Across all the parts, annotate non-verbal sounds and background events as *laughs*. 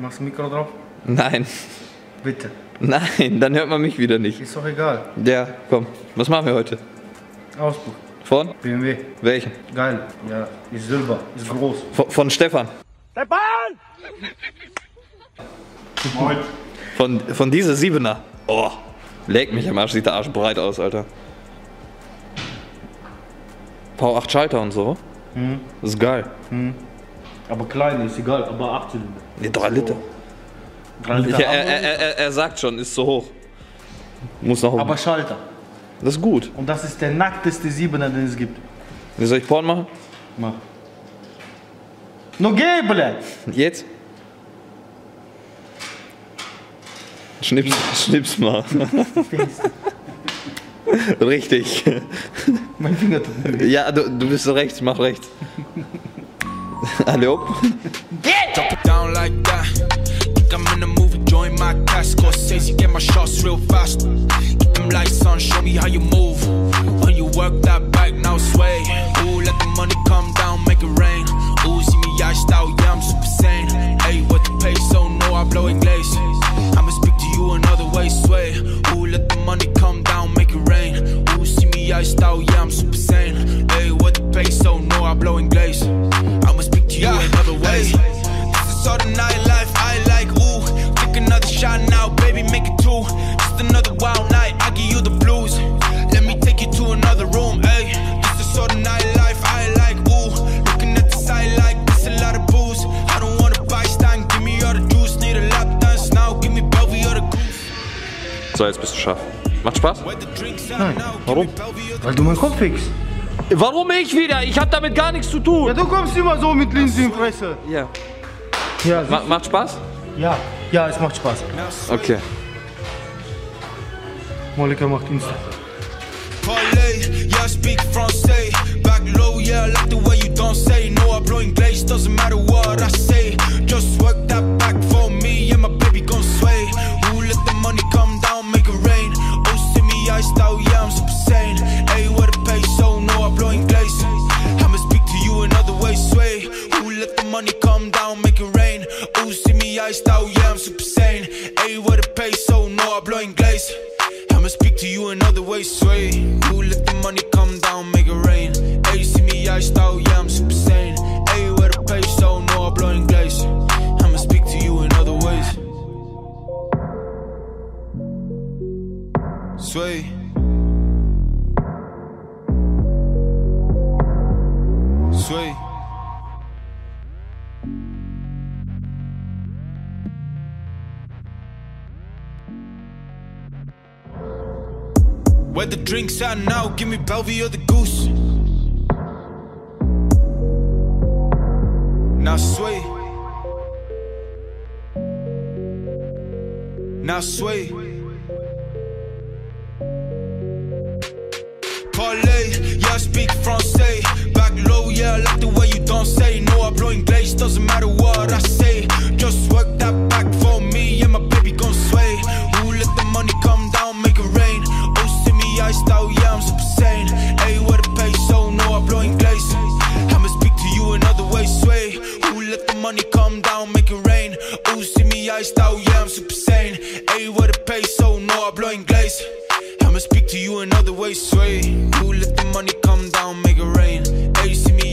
Machst du Mikro drauf? Nein. Bitte. Nein, dann hört man mich wieder nicht. Ist doch egal. Ja, komm. Was machen wir heute? Auspuff. Von? BMW. Welchen? Geil. Ja, ist Silber. Ist groß. Von, von Stefan. Moin. Von, von dieser Siebener. Oh, leg mich am Arsch, sieht der Arsch breit aus, Alter. V8 Schalter und so. Das ist geil. Aber klein, ist egal. Aber 8 Zylinder. Nee, 3 Liter. Drei Liter Ja, er, Hamburg. er, er, er sagt schon, ist zu hoch. Muss noch hoch. Aber Schalter. das ist gut. Und das ist der nackteste Siebener, den es gibt. Wie soll ich Porn machen? Mach. No geh, blядь! Jetzt? Schnips, schnips mal. *laughs* Richtig. Mein Finger tut mir weh. Ja, du, du bist rechts, mach rechts. *laughs* Hallo? Drop it down like that. Think I'm in a movie, join my cast. Scorsese, get my shots real fast. Keep them lights on, show me how you move. When you work that back, now sway. Ooh, let the money come down, make it rain. Ooh, see me iced out, yeah, I'm super sane. Hey, what the peso, no, I blow in glaze. I'ma speak to you another way, sway. Ooh, let the money come down, make it rain. Ooh, see me iced out, yeah, I'm super sane. Hey, what the peso, no, I blow in glaze. Bist du scharf. Macht Spaß? Give Warum? Weil du meinen Kopf fickst. Warum ich wieder? Ich hab damit gar nichts zu Ja, tun. du kommst immer so mit Linse in Fresse. Ja. Ja, Ma macht Spaß? ja, ja, es macht Spaß. Okay. Molika macht Insta. Parlay, yeah, I speak Francais. Back low, yeah, I like the way you don't say. No, I'm blowing rain. Ooh, see me iced out, yeah, I'm super sane. Hey, what a peso, oh, no, I'm blowing glaze. I'ma speak to you in another way, sway. Ooh, let the money come down, make it rain. Hey, see me iced out, yeah, I'm super sane. Hey, where the peso, no, I'm blowing glaze. I'ma speak to you in other ways. Sway. Where the drinks at now? Give me Belvy or the goose. Now sway. Now sway. Parlay, yeah, I speak Francais. Back low, yeah, I like the way you don't say. No, I'm blowing glaze, doesn't matter what I say.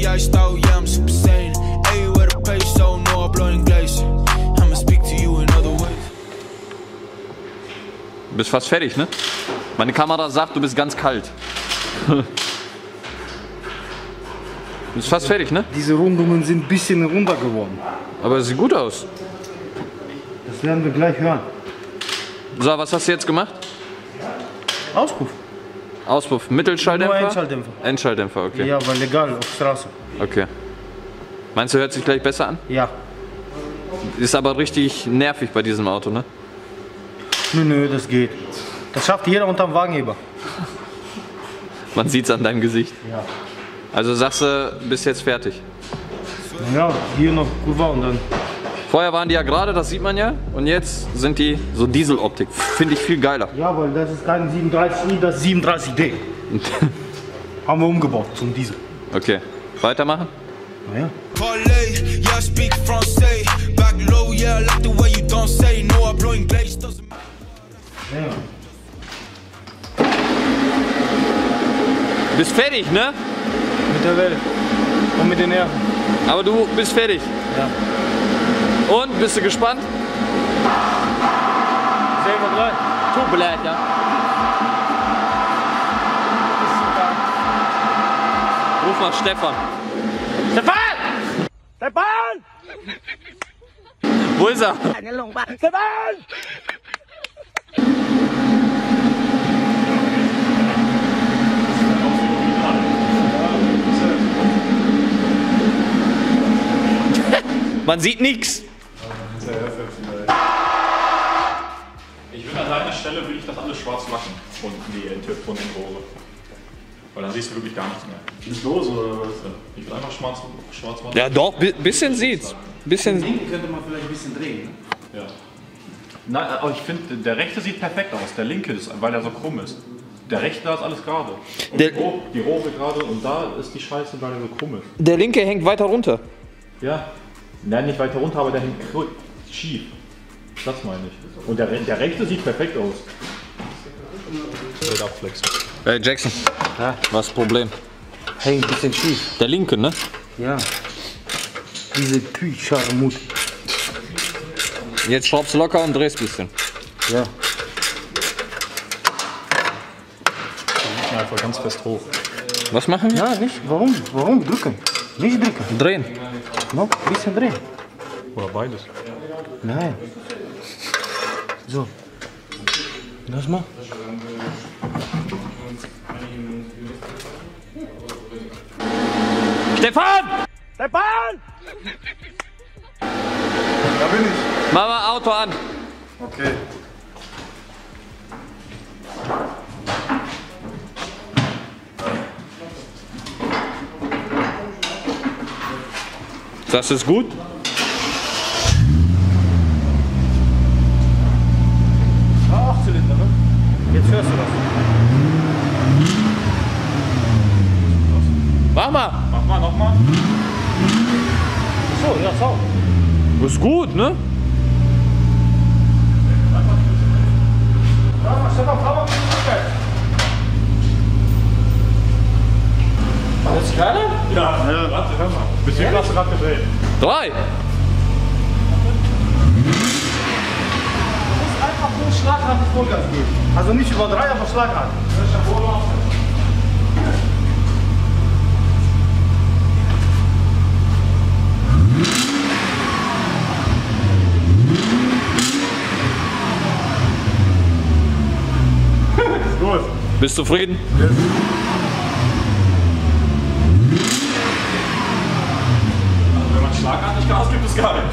Hey, see me iced out, yeah, I'm super sane. Hey, where the peso, no, I'm blowing glaze. I'ma speak to you in other ways. Du bist fast fertig, ne? Meine Kamera sagt, du bist ganz kalt. du bist fast fertig, ne? Diese Rundungen sind ein bisschen runder geworden. Aber es sieht gut aus. Das werden wir gleich hören. So, was hast du jetzt gemacht? Auspuff. Auspuff, Mittelschalldämpfer? Nur Endschalldämpfer. Endschalldämpfer, okay. Ja, weil legal auf Straße. Okay. Meinst du, hört sich gleich besser an? Ja. Ist aber richtig nervig bei diesem Auto, ne? Nö, nö, das geht. Das schafft jeder unterm Wagenheber. Man sieht's an deinem Gesicht. Ja. Also sagst du, bist jetzt fertig. Ja, hier noch Kurva und dann. Vorher waren die ja gerade, das sieht man ja. Und jetzt sind die so Dieseloptik. Finde ich viel geiler. Ja, weil das ist kein 37i, das ist 37D. *laughs* Haben wir umgebaut zum Diesel. Okay. Weitermachen? Na ja. Parlay, yeah, I speak Francais. Back low, yeah, I like the way you don't say. No, I'm blowing glaze, doesn't ja. Bist fertig, ne? Mit der Welt. Und mit den Nerven. Aber du bist fertig. Ja. Und, bist du gespannt? Selber gleich. Tu blöd, ja. Ruf mal Stefan. Stefan! Stefan! Wo ist er? Stefan! Man sieht nichts. Schwarz lachen und die Entwürfe und die Rohre. Weil dann siehst du wirklich gar nichts mehr. Ist los oder was? Ich will einfach schwarz, schwarz machen. Ja, doch, bi bisschen sieht's. Bisschen. könnte man vielleicht ein bisschen drehen. Ja. Nein, aber ich finde, der rechte sieht perfekt aus. Der linke ist, weil er so krumm ist. Der rechte, da ist alles gerade. Und Der- die, Rohre, gerade und da ist die Scheiße, weil er so krumm ist. Der linke hängt weiter runter. Ja. Nein, nicht weiter runter, aber der hängt schief. Das meine ich. Und der, der rechte sieht perfekt aus. Wird abflexen. Hey Jackson. Was ist das Problem? Hängt ein bisschen schief. Der linke, ne? Ja. Diese Tüchscharmut. Jetzt schraubst du locker und drehst ein bisschen. Ja. Einfach ganz fest hoch. Was machen wir? Ja, nicht. Warum? Warum drücken? Nicht drücken. Drehen. Noch ein bisschen drehen. Oder beides. Nein. So. Das mal. Stefan! Stefan! Da bin ich. Mach mal Auto an. Okay. Das ist gut. Ah, Achtzylinder, ne? Jetzt hörst du das. Mach mal. Mach mal nochmal. So, ja, sau. Das ist gut, ne? Ja, bisschen rückwärts. Jetzt keiner? Ja, warte, hör mal. Bis viel hast du gerade gedreht? Drei. Einfach nur schlagartig Vollgas geben. Also nicht über drei, aber schlagartig. Zufrieden? Wenn man schlagartig Gas gibt, ist geil.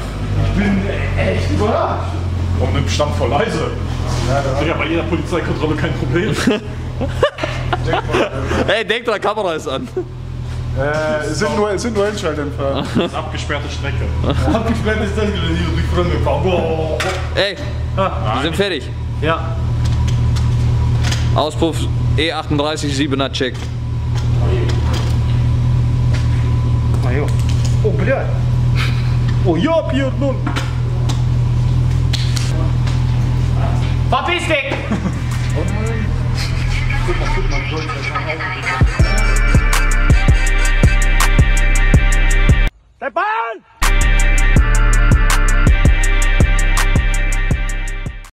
Echt überrascht. Und nimmt Stand voll leise. Ja, bei jeder Polizeikontrolle kein Problem. *laughs* Hey, denk dran, Kamera ist an. Äh, es sind nur, es sind nur Endschalldämpfer. *laughs* Das ist abgesperrte Strecke. Abgesperrt ist das gelesen, die Freunde gefahren. Ey, wir sind fertig. Ja. Auspuff E E38 7er Check. Ah, jo. Oh, блядь. Oh, ja, Pier 0.